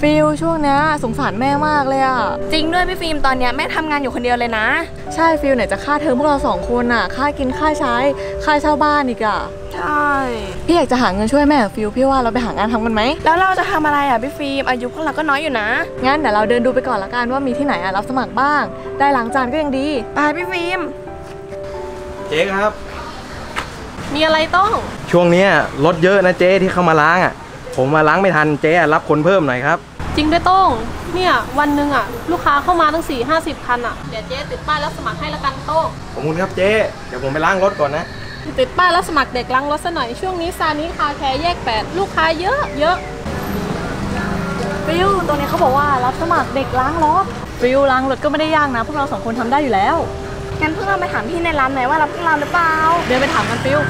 ฟิวส์ช่วงเนี้ยสงสารแม่มากเลยอะจริงด้วยพี่ฟิล์มตอนเนี้ยแม่ทำงานอยู่คนเดียวเลยนะ ใช่ฟิวส์ไหนจะค่าเทอมพวกเราสองคนอะค่ากินค่าใช้ ค่าเช่าบ้านอีกอะใช่ พี่อยากจะหาเงินช่วยแม่ฟิวส์พี่ว่าเราไปหางานทำกันไหมแล้วเราจะทำอะไรอะพี่ฟิล์มอายุพวกเราก็น้อยอยู่นะ งั้นเดี๋ยวเราเดินดูไปก่อนละกันว่ามีที่ไหนอะรับสมัครบ้าง ได้ล้างจานก็ยังดี ไปพี่ฟิล์มเจ๊ครับ มีอะไรต้อง ช่วงเนี้ยรถเยอะนะเจ๊ที่เข้ามาล้างอะ ผมมาล้างไม่ทันเจ๊รับคนเพิ่มหน่อยครับ จริงด้วยโต้งเนี่ยวันหนึ่งอะ ลูกค้าเข้ามาตั้ง 4 50 คันอะ เดี๋ยวเจ๊ติดป้ายรับสมัครให้ละกันโต้งขอบคุณครับเจ๊ เดี๋ยวผมไปล้างรถก่อนนะ ติดป้ายรับสมัครเด็กล้างรถซะหน่อยช่วงนี้ซานิคาแคร์แยก8ลูกค้าเยอะเยอะฟิวส์ตรงนี้เขาบอกว่ารับสมัครเด็กล้างรถฟิวส์ล้างรถก็ไม่ได้ยากนะ พวกเราสองคนทำได้อยู่แล้ว งั้นพวกเราไปถามพี่ในร้านไหมว่ารับพวกเราหรือเปล่า เดินไปถามกันฟิล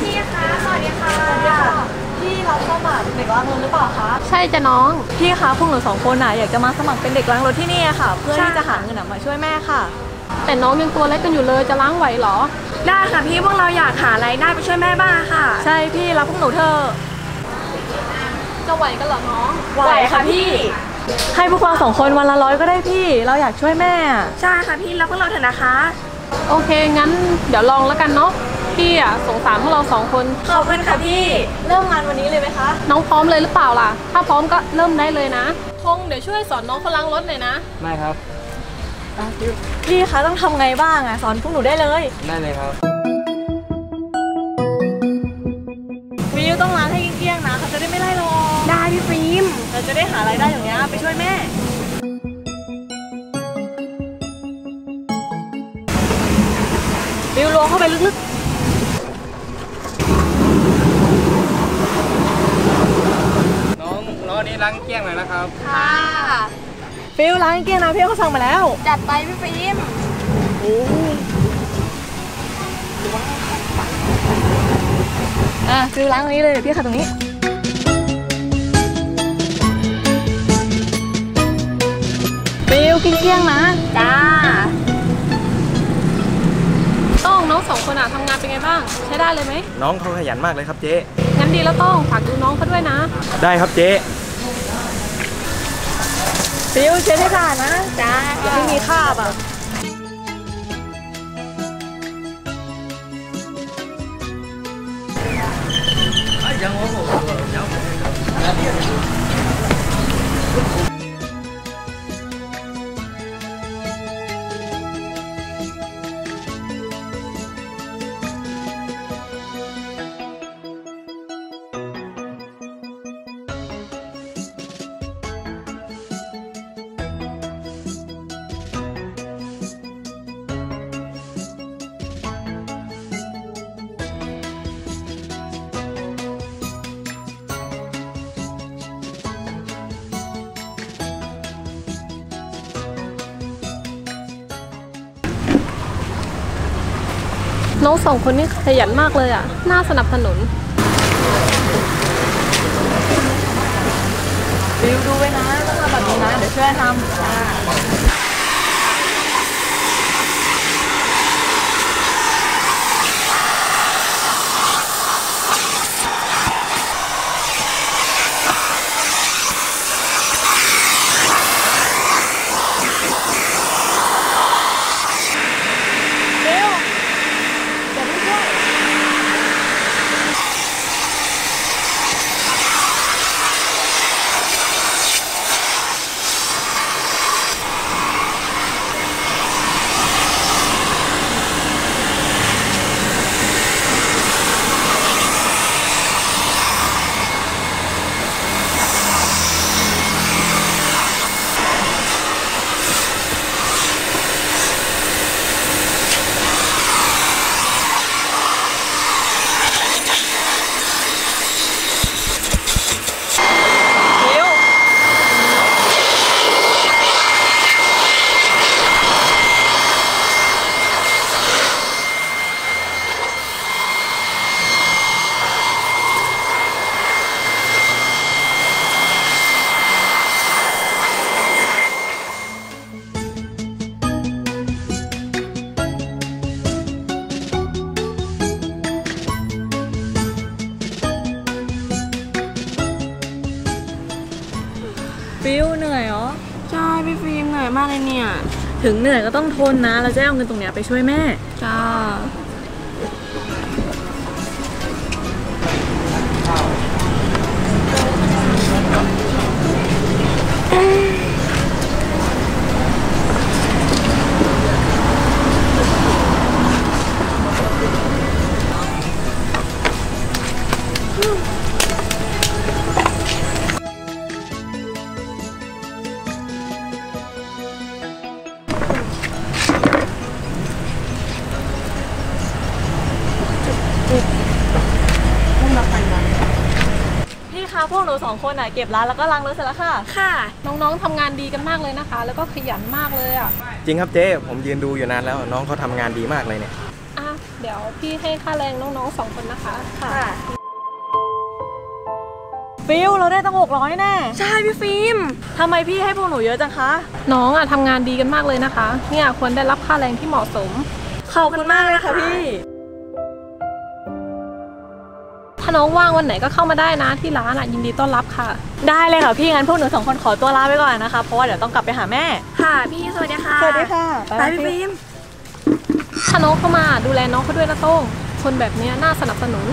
พี่คะสวัสดีค่ะ พี่รับสมัคร เด็กล้างรถหรือเปล่าคะใช่จะน้อง พี่คะพวกหนูสองคนน่ะอยากจะมาสมัครเป็นเด็กล้างรถที่นี่อะค่ะ เพื่อที่จะหาเงินอะมาช่วยแม่ค่ะ แต่น้องยังตัวเล็กกันอยู่เลยจะล้างไหวเหรอ ได้ค่ะพี่พวกเราอยากหารายได้ไปช่วยแม่บ้างค่ะ ใช่พี่รับพวกหนูเถอะจะไหวกันเหรอน้องไหวค่ะพี่ ให้พวกเราสองคนวันละร้อยก็ได้พี่ เราอยากช่วยแม่อะใช่ค่ะพี่รับพวกเราเถอะนะคะ โอเคงั้นเดี๋ยวลองแล้วกันเนาะ พี่อะสงสารพวกเราสองคนขอบคุณค่ะพี่ เริ่มงานวันนี้เลยไหมคะ น้องพร้อมเลยหรือเปล่าล่ะ ถ้าพร้อมก็เริ่มได้เลยนะพงษ์เดี๋ยวช่วยสอนน้องเขาล้างรถหน่อยนะได้ครับ พี่คะต้องทำไงบ้างอะสอนพวกหนูได้เลยได้เลยครับ วิวต้องล้างให้เกลี้ยงๆนะเขาจะได้ไม่ไล่เราออกได้พี่ฟิล์มเราจะได้หารายได้อย่างเงี้ยไปช่วยแม่ วิวลวงเข้าไปลึกน้อง น้องนี้ล้างเกลี้ยงหน่อยนะครับ ค่ะๆฟิวล้างให้เกลี้ยงนะพี่เขาสั่งมาแล้ว จัดไปพี่ฟิล์มอะฟิวส์ล้างตรงนี้เลยเดี๋ยวพี่ขัดตรงนี้ฟิวส์เกลี้ยงๆนะ จ้าโต้งน้องสองคนอะทำงานเป็นไงบ้าง ใช้ได้เลยไหม น้องเขาขยันมากเลยครับเจ๊งั้นดีแล้วโต้งฝากดูน้องเขาด้วยนะ ได้ครับเจ๊ ฟิวส์เช็ดให้สะอาดนะ จ้าอย่าให้มีคราบอะ น้องสองคนนี้ขยันมากเลยอะ น่าสนับสนุนวิวดูไว้นะต้องทำแบบนี้นะ เดี๋ยวช่วยทำ ฟิวส์เหนื่อยเหรอ ใช่พี่ฟิวส์เหนื่อยมากเลยเนี่ย ถึงเหนื่อยก็ต้องทนนะ เราจะเอาเงินตรงเนี้ยไปช่วยแม่ จ้า Hey. นูสองคนอะเก็บร้านแล้วก็ล้างรถเสร็จแล้วค่ะ ค่ะ น้องๆทำงานดีกันมากเลยนะคะ แล้วก็ขยันมากเลยอะจริงครับเจ๊ผมยืนดูอยู่นานแล้วน้องเขาทำงานดีมากเลยเนี่ย อะเดี๋ยวพี่ให้ค่าแรงน้องๆสองคนนะคะ ค่ะฟิลเราได้ตั้งหกร้อยแน่ใช่พี่ฟิล์มทำไมพี่ให้พวกหนูเยอะจังคะน้องอะทำงานดีกันมากเลยนะคะ เนี่ยควรได้รับค่าแรงที่เหมาะสม ขอบคุณมากเลยค่ะพี่ น้องว่างวันไหนก็เข้ามาได้นะที่ร้านอะยินดีต้อนรับค่ะ ได้เลยค่ะพี่งั้นพวกหนูสองคนขอตัวลาไปก่อนนะคะ เพราะว่าเดี๋ยวต้องกลับไปหาแม่ ค่ะพี่สวัสดีค่ะสวัสดีค่ะไปพี่ฟิล์มถ้าน้องเข้ามาดูแลน้องเขาด้วยนะโต้งคนแบบเนี้ยน่าสนับสนุน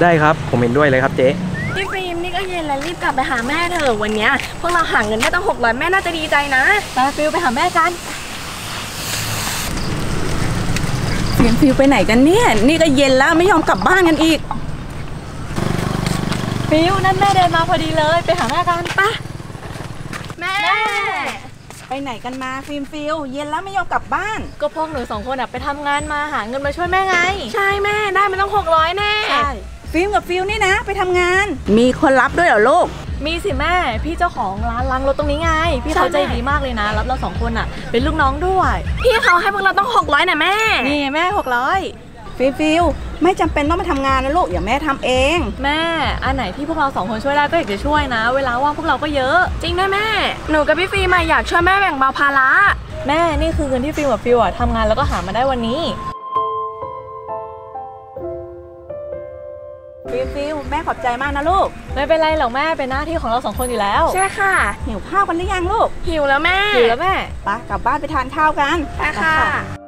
ได้ครับผมเห็นด้วยเลยครับเจ๊พี่ฟิล์มนี่ก็เย็นแล้วรีบกลับไปหาแม่เถอะวันเนี้ยพวกเราหาเงินได้ตั้งหกร้อยแม่น่าจะดีใจนะไปฟิลไปหาแม่กันฟิล์มฟิวส์ไปไหนกันเนี่ย นี่ก็เย็นแล้วไม่ยอมกลับบ้านกันอีก ฟิวส์นั่นแม่เดินมาพอดีเลย ไปหาแม่กันปะแม่ ไปไหนกันมาฟิล์มฟิวส์เย็นแล้วไม่ยอมกลับบ้าน ก็พวกหนูสองคนอะไปทำงานมาหาเงินมาช่วยแม่ไง ใช่แม่ได้มาตั้งหกร้อยแน่ฟิล์มกับฟิวส์นี่นะ ไปทำงาน มีคนรับด้วยเหรอลูก มีสิแม่ พี่เจ้าของร้านล้างรถตรงนี้ไง พี่เขาใจดีมากเลยนะ รับเราสองคนอะเป็นลูกน้องด้วย พี่เขาให้พวกเราตั้งหกร้อยน่ะแม่ นี่แม่หกร้อย ฟิล์มฟิวส์ไม่จำเป็นต้องไปทำงานนะลูกอย่าแม่ทำเอง แม่ อันไหนที่พวกเราสองคนช่วยได้ก็อยากจะช่วยนะ เวลาว่างพวกเราก็เยอะ จริงด้วยแม่ หนูกับพี่ฟิล์มอะอยากช่วยแม่แบ่งเบาภาระแม่นี่คือเงินที่ฟิล์มกับฟิวส์อะทำงานแล้วก็หามาได้วันนี้ฟิล์มฟิวส์แม่ขอบใจมากนะลูก ไม่เป็นไรหรอกแม่เป็นหน้าที่ของเราสองคนอยู่แล้ว ใช่ค่ะ หิวข้าวกันหรือยังลูกหิวแล้วแม่อยู่แล้วแม่ไปกลับบ้านไปทานข้าวกันใช่ค่ะ